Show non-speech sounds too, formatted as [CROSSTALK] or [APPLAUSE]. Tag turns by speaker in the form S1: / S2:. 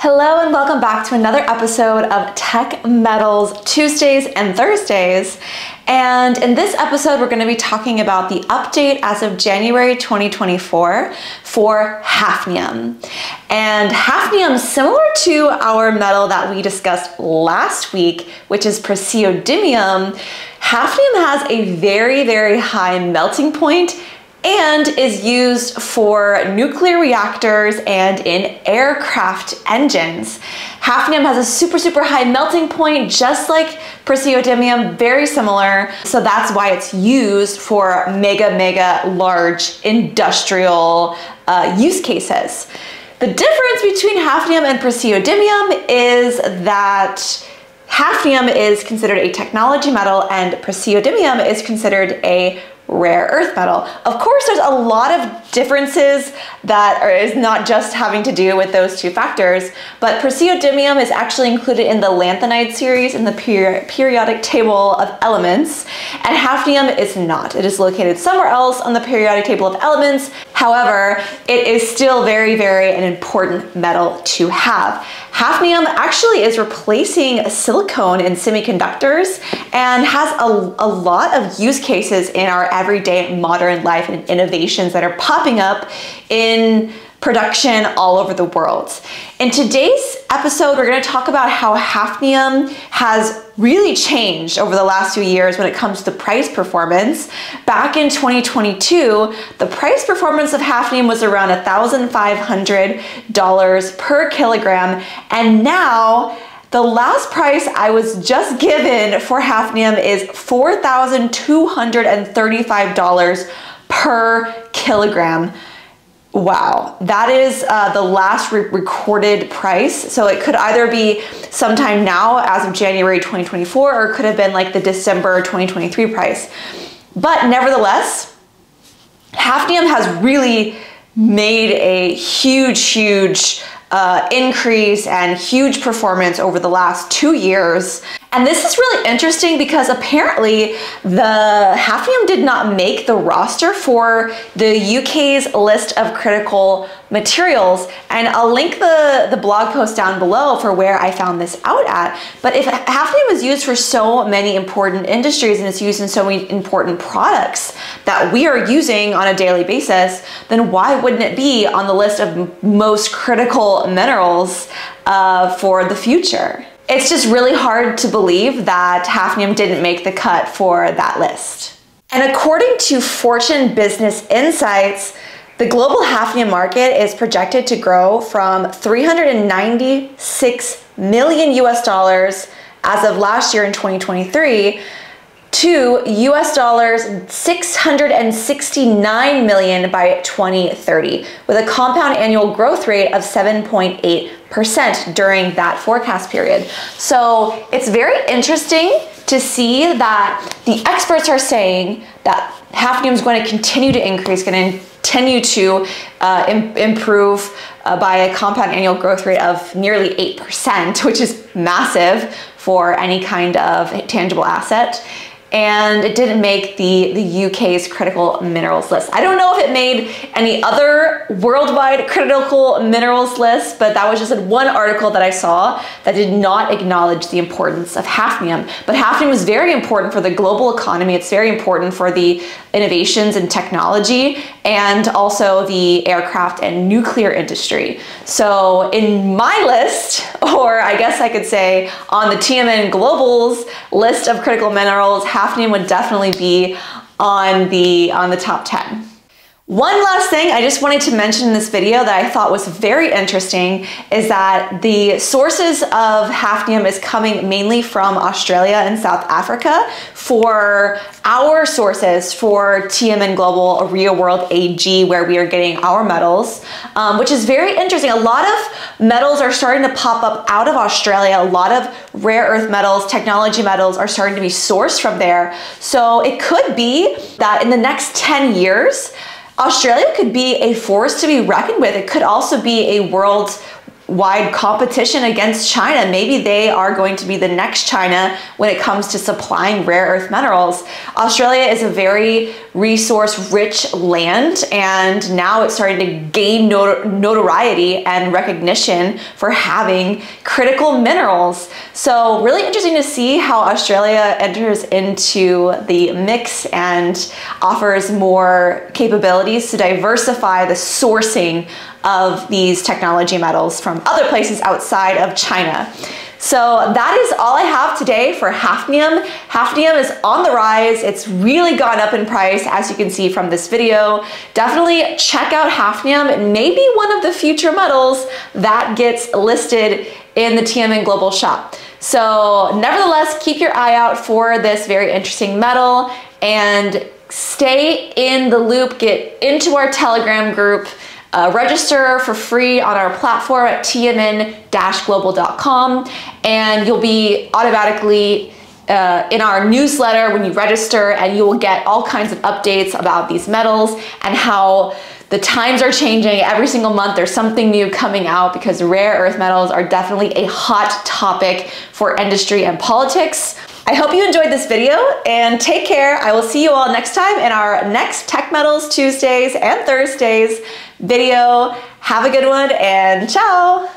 S1: Hello and welcome back to another episode of Tech Metals Tuesdays and Thursdays. And in this episode, we're going to be talking about the update as of January 2024 for hafnium. And hafnium, similar to our metal that we discussed last week, which is praseodymium, hafnium has a very, very high melting point and is used for nuclear reactors and in aircraft engines. Hafnium has a super, super high melting point, just like praseodymium, very similar. So that's why it's used for mega, mega large industrial uh, use cases. The difference between hafnium and praseodymium is that hafnium is considered a technology metal and praseodymium is considered a rare earth metal. Of course, there's a lot of differences that are, is not just having to do with those two factors, but praseodymium is actually included in the lanthanide series in the peri periodic table of elements, and hafnium is not. It is located somewhere else on the periodic table of elements. However, it is still very, very an important metal to have. Hafnium actually is replacing silicone in semiconductors and has a, a lot of use cases in our everyday modern life and innovations that are popping up in production all over the world. In today's episode, we're going to talk about how hafnium has really changed over the last few years when it comes to price performance. Back in 2022, the price performance of hafnium was around $1,500 per kilogram, and now the last price I was just given for hafnium is $4,235 per kilogram. Wow, that is uh, the last re recorded price. So it could either be sometime now as of January 2024 or it could have been like the December 2023 price. But nevertheless, hafnium has really made a huge, huge uh, increase and huge performance over the last two years. And this is really interesting because apparently the hafnium did not make the roster for the UK's list of critical materials. And I'll link the, the blog post down below for where I found this out at. But if hafnium is used for so many important industries and it's used in so many important products that we are using on a daily basis, then why wouldn't it be on the list of most critical minerals uh, for the future? It's just really hard to believe that hafnium didn't make the cut for that list. And according to Fortune Business Insights, the global hafnium market is projected to grow from 396 million US dollars as of last year in 2023 to US dollars 669 million by 2030 with a compound annual growth rate of 7.8% during that forecast period. So it's very interesting to see that the experts are saying that hafnium is going to continue to increase, going to continue to uh, Im improve uh, by a compound annual growth rate of nearly 8%, which is massive for any kind of tangible asset and it didn't make the, the UK's critical minerals list. I don't know if it made any other worldwide critical minerals list, but that was just one article that I saw that did not acknowledge the importance of hafnium. But hafnium is very important for the global economy. It's very important for the innovations in technology and also the aircraft and nuclear industry. So in my list, [LAUGHS] or I guess I could say on the TMN Global's list of critical minerals, hafnium would definitely be on the, on the top 10. One last thing I just wanted to mention in this video that I thought was very interesting is that the sources of hafnium is coming mainly from Australia and South Africa for our sources for TMN Global, Rio World AG, where we are getting our metals, um, which is very interesting. A lot of metals are starting to pop up out of Australia. A lot of rare earth metals, technology metals are starting to be sourced from there. So it could be that in the next 10 years, Australia could be a force to be reckoned with. It could also be a world wide competition against China. Maybe they are going to be the next China when it comes to supplying rare earth minerals. Australia is a very resource rich land and now it's starting to gain not notoriety and recognition for having critical minerals. So really interesting to see how Australia enters into the mix and offers more capabilities to diversify the sourcing of these technology metals from other places outside of China. So that is all I have today for hafnium. Hafnium is on the rise. It's really gone up in price as you can see from this video. Definitely check out hafnium. It may be one of the future metals that gets listed in the TMN Global shop. So nevertheless, keep your eye out for this very interesting metal and stay in the loop, get into our Telegram group, uh, register for free on our platform at tmn-global.com and you'll be automatically uh, in our newsletter when you register and you will get all kinds of updates about these metals and how the times are changing every single month. There's something new coming out because rare earth metals are definitely a hot topic for industry and politics I hope you enjoyed this video and take care. I will see you all next time in our next Tech Metals Tuesdays and Thursdays video. Have a good one and ciao.